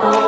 Oh.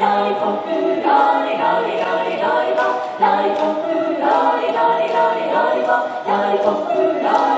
lollipop, lollipop, lolly, lolly, lolly, lollipop, lollipop, lolly, lolly, lolly, lollipop, lollipop, lolly, lolly, lolly, lollipop.